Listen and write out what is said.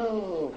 Oh,